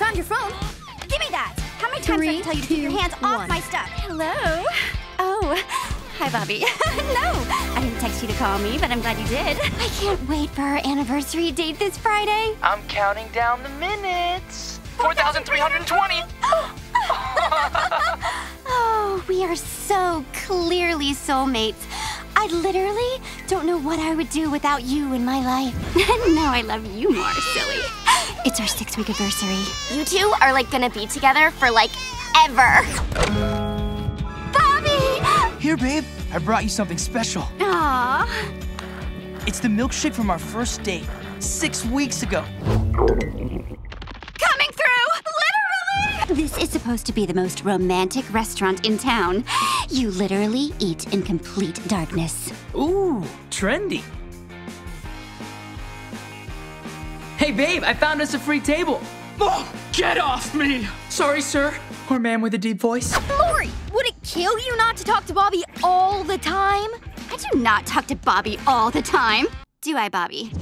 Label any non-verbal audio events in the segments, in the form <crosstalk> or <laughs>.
found your phone. Give me that. How many times Three, did I tell you to keep your two, hands off my stuff? Hello. Oh, hi, Bobby. <laughs> no, I didn't text you to call me, but I'm glad you did. I can't wait for our anniversary date this Friday. I'm counting down the minutes. 4,320. <laughs> Oh, we are so clearly soulmates. I literally don't know what I would do without you in my life. <laughs> now I love you more, silly. It's our six week anniversary. You two are like gonna be together for like ever. Bobby! Here, babe, I brought you something special. Aww. It's the milkshake from our first date, six weeks ago. Coming through! Literally! This is supposed to be the most romantic restaurant in town. You literally eat in complete darkness. Ooh, trendy. Hey, babe, I found us a free table. Oh, get off me! Sorry, sir. Or man with a deep voice. Lori, would it kill you not to talk to Bobby all the time? I do not talk to Bobby all the time. Do I, Bobby?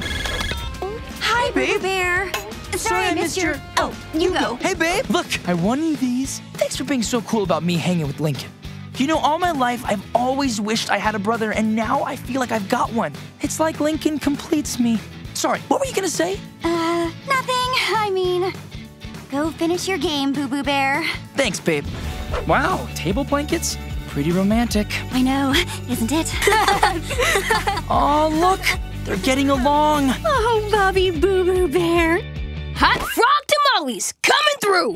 Hi, babe. Boo Bear. Sorry, I missed your. Oh, you go. Hey, babe, look, I won you these. Thanks for being so cool about me hanging with Lincoln. You know, all my life, I've always wished I had a brother, and now I feel like I've got one. It's like Lincoln completes me. Sorry, what were you gonna say? Uh, nothing. I mean, go finish your game, Boo Boo Bear. Thanks, babe. Wow, table blankets? Pretty romantic. I know, isn't it? <laughs> Oh, look, they're getting along. oh, Bobby Boo Boo Bear. Hot frog tamales coming through.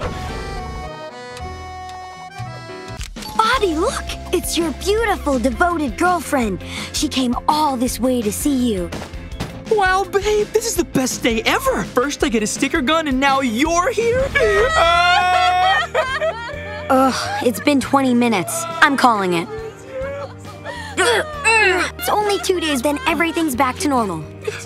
Bobby, look! It's your beautiful, devoted girlfriend. She came all this way to see you. Wow, babe, this is the best day ever. First, I get a sticker gun, and now you're here? <laughs> Ugh, it's been 20 minutes. I'm calling it. <laughs> It's only two days, then everything's back to normal. Two days. <laughs>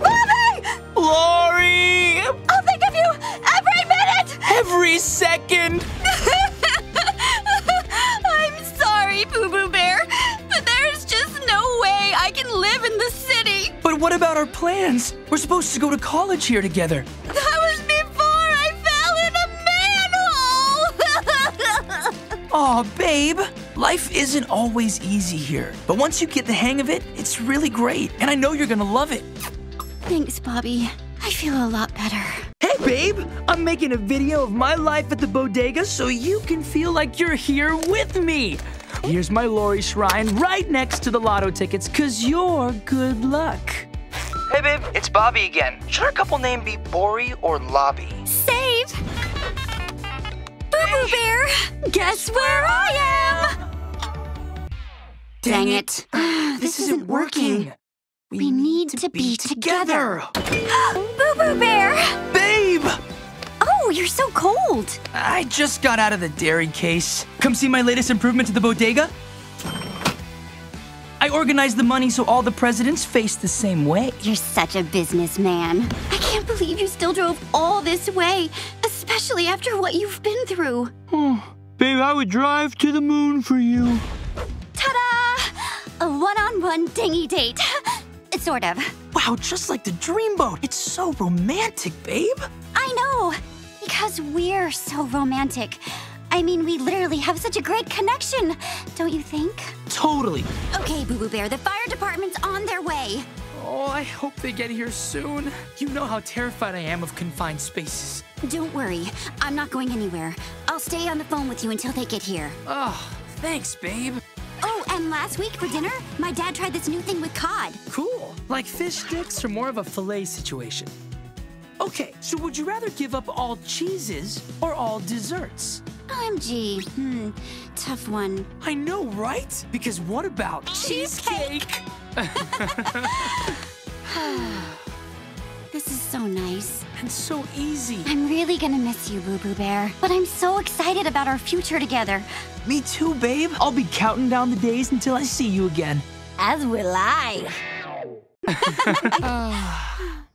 Mommy! Lori! I'll think of you every minute. Every second! I'm sorry, Boo Boo Bear, I can live in the city. But what about our plans? We're supposed to go to college here together. That was before I fell in a manhole. <laughs> Aw, babe. Life isn't always easy here. But once you get the hang of it, it's really great. And I know you're gonna love it. Thanks, Bobby. I feel a lot better. Hey, babe! I'm making a video of my life at the bodega so you can feel like you're here with me. Here's my Lori shrine right next to the lotto tickets, cause you're good luck. Hey, babe, it's Bobby again. Should our couple name be Bori or Lobby? Save! Boo Boo Bear, guess where I am? Dang it. <sighs> this isn't working. We need to be together. <gasps> Boo Boo Bear! Babe! Oh, you're so cold. I just got out of the dairy case. Come see my latest improvement to the bodega? I organized the money so all the presidents face the same way. You're such a businessman. I can't believe you still drove all this way, especially after what you've been through. Oh, babe, I would drive to the moon for you. Ta-da! A one-on-one dinghy date. <laughs> Sort of. Wow, just like the dreamboat. It's so romantic, babe. I know, because we're so romantic. I mean, we literally have such a great connection, don't you think? Totally. Okay, Boo Boo Bear, the fire department's on their way. Oh, I hope they get here soon. You know how terrified I am of confined spaces. Don't worry, I'm not going anywhere. I'll stay on the phone with you until they get here. Oh, thanks, babe. Oh, and last week for dinner, my dad tried this new thing with cod. Cool. Like fish sticks or more of a fillet situation? Okay, so would you rather give up all cheeses or all desserts? OMG. Hmm, tough one. I know, right? Because what about cheesecake? This is so nice. and so easy. I'm really gonna miss you, Boo Boo Bear. But I'm so excited about our future together. Me too, babe. I'll be counting down the days until I see you again. As will I. <laughs> <sighs> <laughs>